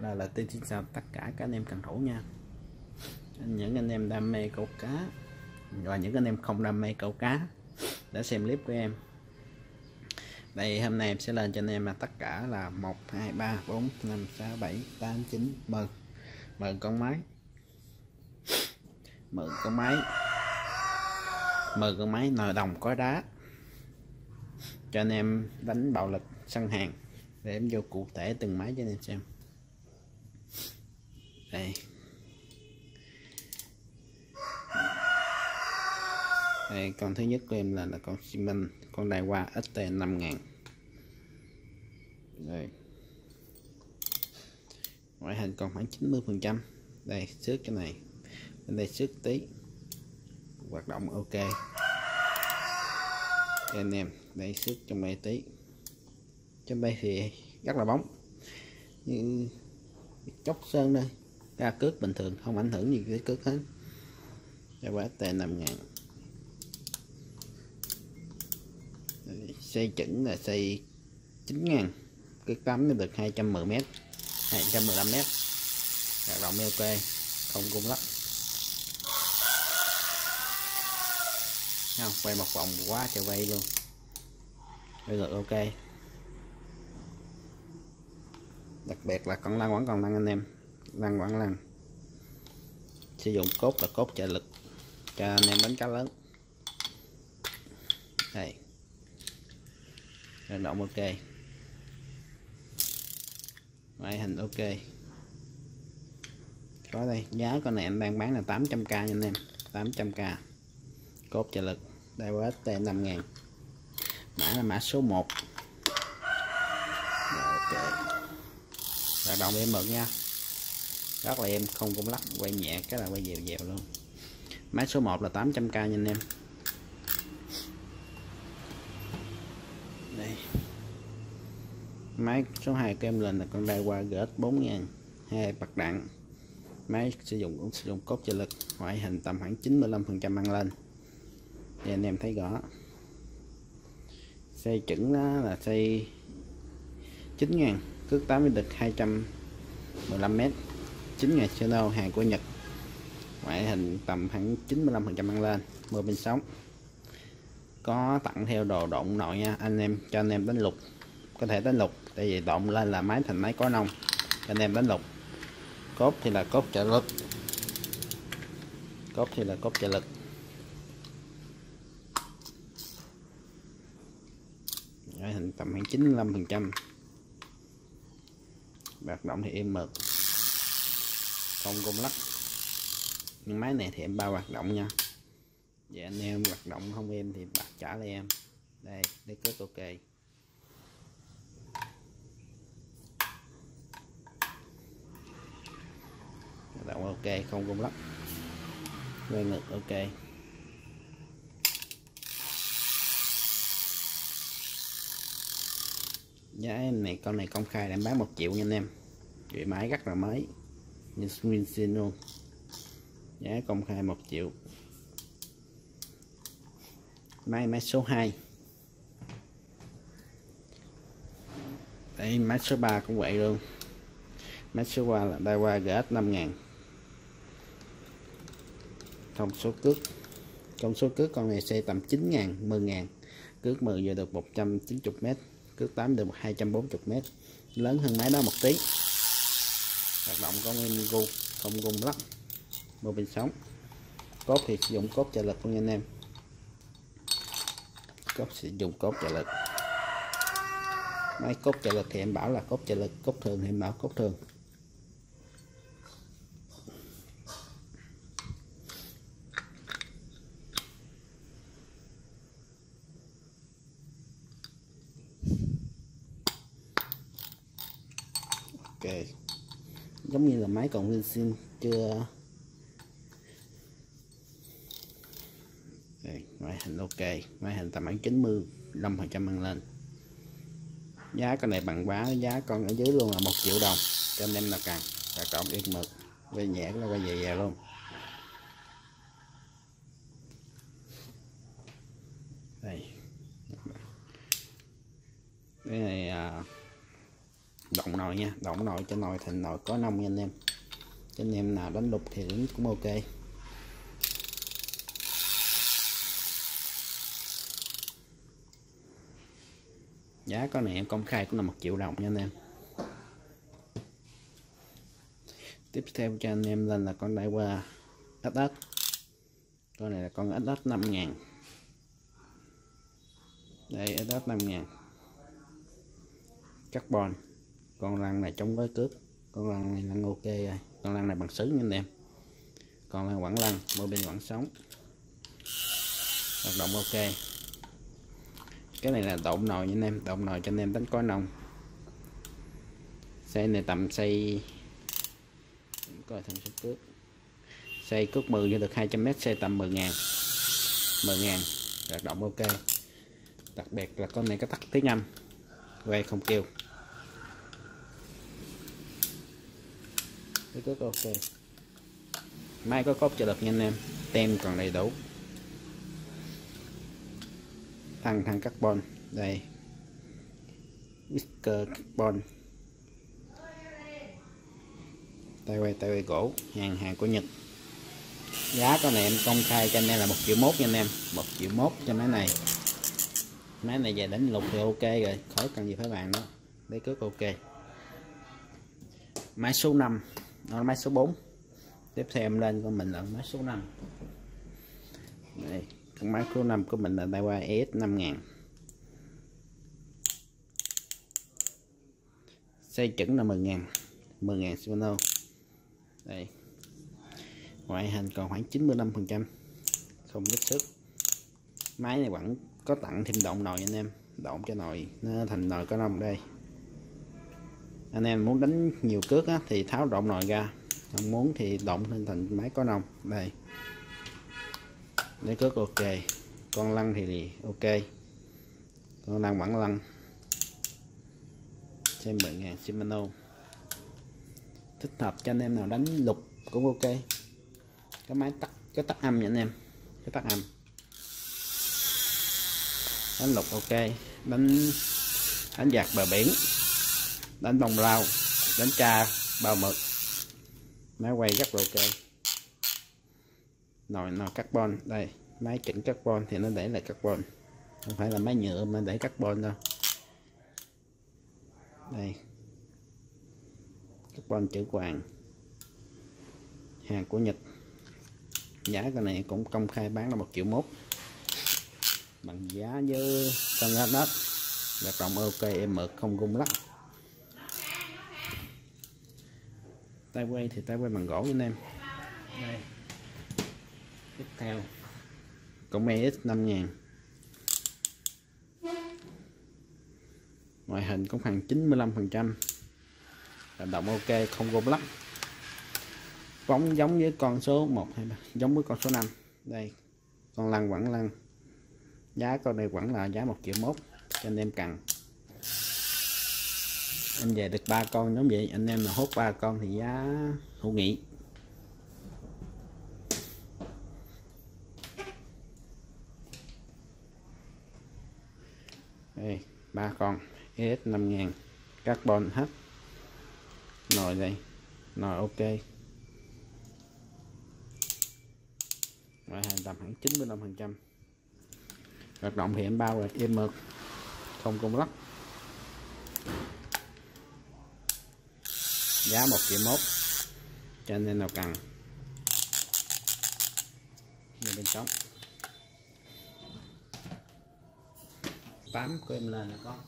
là là tiên xin chào tất cả các anh em cần thủ nha. Những anh em đam mê câu cá và những anh em không đam mê câu cá đã xem clip của em. Đây, hôm nay em sẽ lên cho anh em là tất cả là 1 2 3 4 5 6 7 8 9 10 10 con máy. 10 con máy. 10 con máy nồi đồng có đá. Cho anh em đánh bạo lực săn hàng để em vô cụ thể từng máy cho anh em xem đây. Đây con thứ nhất của em là, là con xi minh con đài hoa xt 5000 đây. Ngoại hình còn khoảng 90 phần trăm. Đây xước cái này. Bên đây xước tí. Hoạt động ok. Đây anh em đây xước trong đây tí. Trong đây thì rất là bóng. Như chóc sơn đây ra cước bình thường, không ảnh hưởng gì cái cước hết. Cho quá tệ 5 ngàn. Xây chỉnh là xây 9 ngàn. Cước tắm nó được 210 m 215 m Đạt rộng ok, không cung lắm. Không, quay một vòng quá trời quay luôn. Bây giờ ok. Đặc biệt là con lăn vẫn còn lăn anh em lăn vẫn lăn sử dụng cốt là cốt trợ lực. Cho anh em đánh cá lớn. Đây. Hành động ok. Ngoại hình ok. Có đây giá con này anh đang bán là 800k nha anh em. 800k cốt trợ lực. Đây quá t 5 ngàn. Mã là mã số 1 Rồi, ok. Hoạt động em mượn nha rất là em không cũng lắc quay nhẹ, cái là quay dèo dèo luôn. Máy số 1 là 800k nha anh em. Đây. Máy số 2 kem lên là con đai qua GX 4000 hai bạc đạn. Máy sử dụng cũng sử dụng cốt trợ lực, ngoại hình tầm khoảng 95 phần trăm ăn lên. Thì anh em thấy rõ. Xây chuẩn đó là xây 9 ngàn, cước 80 đực 215 mét. 9 ngày Channel hàng của Nhật. Ngoại hình tầm khoảng 95 phần trăm ăn lên, mưa bên sóng. Có tặng theo đồ động nội nha, anh em, cho anh em đánh lục. Có thể đánh lục, tại vì động lên là máy thành máy có nông. Cho anh em đánh lục. Cốt thì là cốt trợ lực. Cốt thì là cốt trợ lực. Ngoại hình tầm khoảng 95 phần trăm. Hoạt động thì em mượt không cung lắc nhưng máy này thì em bao hoạt động nha. Vậy anh em hoạt động không em thì bạc trả lại em. Đây đây kết ok. Hoạt động ok, không cung lắc quay ngực ok. Giá em này, con này công khai đang bán một triệu nha anh em. Vậy máy rất là mới như Winsin luôn. Giá công khai 1 triệu. Máy máy số 2 đây, máy số 3 cũng vậy luôn. Máy số 3 là Daiwa GS 5000 thông số cước. Công số cước con này xe tầm 9 ngàn 10 ngàn. Cước 10 giờ được 190 m cước 8 được 240 m lớn hơn máy đó một tí hoạt động có nguyên gu, không gung lắm mô bình sống. Cốt thì sử dụng cốt trợ lực luôn anh em. Cốt sử dụng cốt trợ lực. Máy cốt trợ lực thì em bảo là cốt trợ lực, cốt thường thì em bảo cốt thường ok giống như là máy còn nguyên xin chưa. Đây, ngoại hình ok ngoại hình tầm khoảng 95 phần trăm mang lên. Giá con này bằng quá giá con ở dưới luôn là một triệu đồng cho anh em là càng và cộng yên mực quay nhẹ nó quay về về luôn. Đây. Cái này à, động nồi nha, động nồi cho nồi thành nồi có nông nha anh em. Cho anh em nào đánh lục thì cũng ok. Giá con này em công khai cũng là một triệu đồng nha anh em. Tiếp theo cho anh em lên là con đại qua SS con này là con SS 5 ngàn. Đây SS 5 ngàn. Carbon con lăn này chống gói cướp con lăn này lăn ok rồi. Con lăn này bằng sứ nha anh em. Con lăn quẳng lăn mỗi bên quẳng sống. Hoạt động ok. Cái này là độn nồi nha anh em, độn nồi cho anh em đánh có nồng. Xe này tầm xây coi thằng số cước. Xây cước 10 cho được 200m xe tầm 10 ngàn. 10 ngàn, hoạt động ok. Đặc biệt là con này có tắt tiếng Anh, quay không kêu. Cái cước ok. Máy có cốt cho được nha anh em. Tem còn đầy đủ. Thằng thằng carbon. Đây. Whisker carbon. Tay quay tay quay gỗ. Hàng hàng của Nhật. Giá con này em công khai cho anh em là một triệu mốt nha anh em. Một triệu mốt cho máy này. Máy này về đánh lục thì ok rồi. Khỏi cần gì phải bàn đó đây cước ok. Máy số 5 nó máy số 4 tiếp theo em lên của mình là máy số 5 đây con máy số 5 của mình là Daiwa ES 5000 xây chuẩn là 10 ngàn 10 ngàn Shimano đây. Ngoại hình còn khoảng 95 phần trăm. Không đứt sức máy này vẫn có tặng thêm động nồi anh em. Động cho nồi, nó thành nồi có nông đây anh em muốn đánh nhiều cước á, thì tháo động nồi ra. Không muốn thì động lên thành máy có nòng đây. Lấy cước ok. Con lăn thì ok. Con lăn vẫn lăn. Xem 10 ngàn Shimano. Thích hợp cho anh em nào đánh lục cũng ok. Cái máy tắt cái tắt âm nha anh em. Cái tắt âm. Đánh lục ok. Đánh đánh giặc bờ biển đánh bông lau đánh cha bao mực. Máy quay rất là ok. Nồi nồi carbon, đây, máy chỉnh carbon thì nó để là carbon. Không phải là máy nhựa mà để carbon đâu. Đây. Carbon chữ hoàng hàng của Nhật. Giá cái này cũng công khai bán là một triệu mốt. Bằng giá với con hết đất đặt đồng ok, em mượt không gung lắc. Tay quay thì tay quay bằng gỗ anh em. Đây. Tiếp theo. Con EX 5000 ngoại hình cũng khoảng 95 phần trăm. Hoạt động ok không gom lắm bóng giống với con số 1 2 3 giống với con số 5 đây con lăn quẳng lăn. Giá con này vẫn là giá 1 triệu mốt cho anh em cần anh về được ba con giống vậy, anh em là hốt ba con thì giá hữu nghị. Đây ba con ES 5000 carbon hết nồi đây, nồi ok. Ngoại hình tầm khoảng 95 phần trăm. Hoạt động thì em bao rồi em mực không công lắc giá 1 triệu mốt, cho nên nào cần. Như bên trong. Tám của lên nè con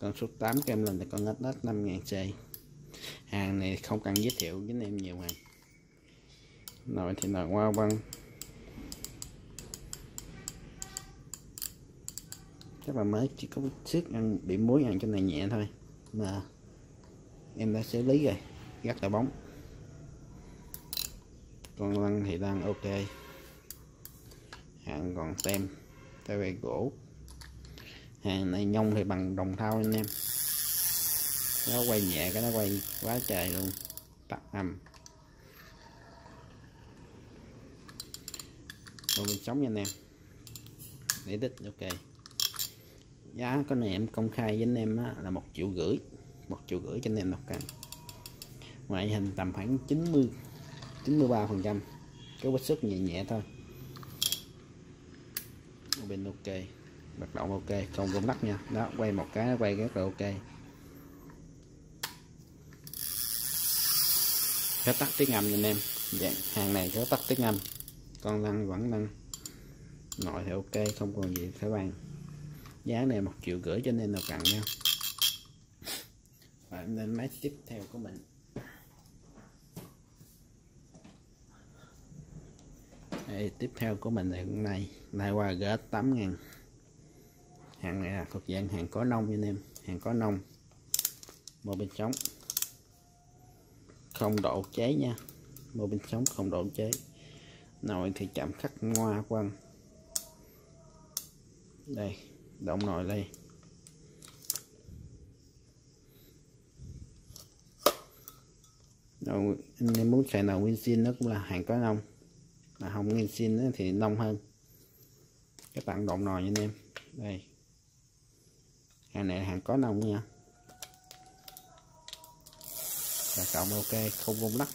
con số 8 kem em lên là con hết hết 5.000 c hàng này không cần giới thiệu với anh em nhiều hàng nồi thì nồi hoa văn. Chắc là mới chỉ có xước ăn, bị muối ăn trên này nhẹ thôi. Mà em đã xử lý rồi, gắt là bóng. Con lăn thì đang ok. Hàng còn tem tay về gỗ. Hàng này nhông thì bằng đồng thau anh em. Nó quay nhẹ, cái nó quay quá trời luôn. Tắt âm. Rồi mình sống nha anh em. Để đích, ok giá con này em công khai với anh em á, là một triệu rưỡi một triệu rưỡi cho anh em đọc căn ngoại hình tầm khoảng 90 93 phần trăm cái vết sức nhẹ nhẹ thôi. Bên ok hoạt động ok không rung lắc nha. Đó quay một cái nó quay rất là ok. Có tắt tiếng âm anh em. Dạng hàng này có tắt tiếng âm con lăn vẫn lăn. Nội thì ok không còn gì phải bàn giá này một triệu rưỡi cho nên nào cần nha. Và em lên máy tiếp theo của mình. Đây, tiếp theo của mình là hôm nay. Lại qua gỡ 8 ngàn. Hàng này là thuộc dạng hàng có nông anh em. Hàng có nông. Mô bên trống. Không độ cháy nha. Mô bên trống không độ cháy. Nồi thì chạm khắc ngoa quăng. Đây động nồi đây Đâu, anh em muốn xài nào nguyên xin nó cũng là hàng có nông. Mà không nguyên xin thì nông hơn. Cái tặng động nồi nha anh em. Đây. Hàng này là hàng có nông nha. Và cộng ok không vung lắc.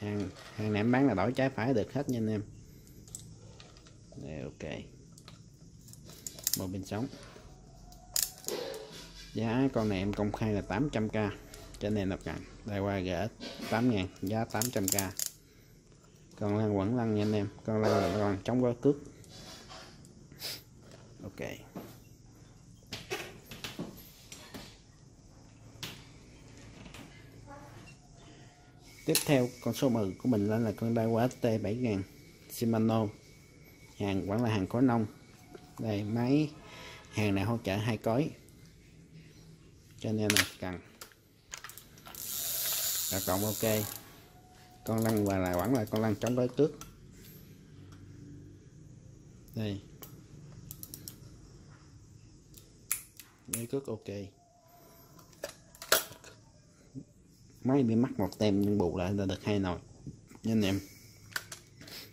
Hàng hàng này em bán là đổi trái phải được hết nha anh em. Đây, ok. Một bên sống. Giá con này em công khai là 800k cho nên là cạnh đây, qua gỡ 8.000 giá 800k con lăn quẩn lăn nha anh em. Con lăn là con chống gói cước. Ok. Tiếp theo, con số 10 của mình lên là con Daiwa ST 7000 Shimano, hàng, vẫn là hàng có nông. Đây, máy, hàng này hỗ trợ hai cối. Cho nên là cần. Là cộng ok. Con lăn và là vẫn là con lăn chống đối trước đây. Đối cước ok. Máy bị mắc một tem nhưng bù lại là được hai nồi. Nha anh em.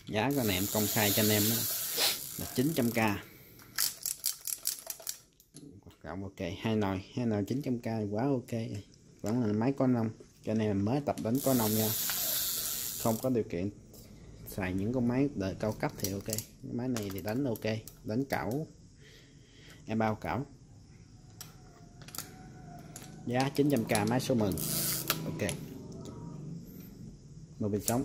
Giá của này em công khai cho anh em đó là 900k cộng ok, hai nồi hai nồi 900k quá ok. Vẫn là máy có nông, cho nên mới tập đánh có nông nha. Không có điều kiện xài những con máy đời cao cấp thì ok. Máy này thì đánh ok, đánh cẩu. Em bao cẩu. Giá 900k máy số mừng ok. Một bên trống.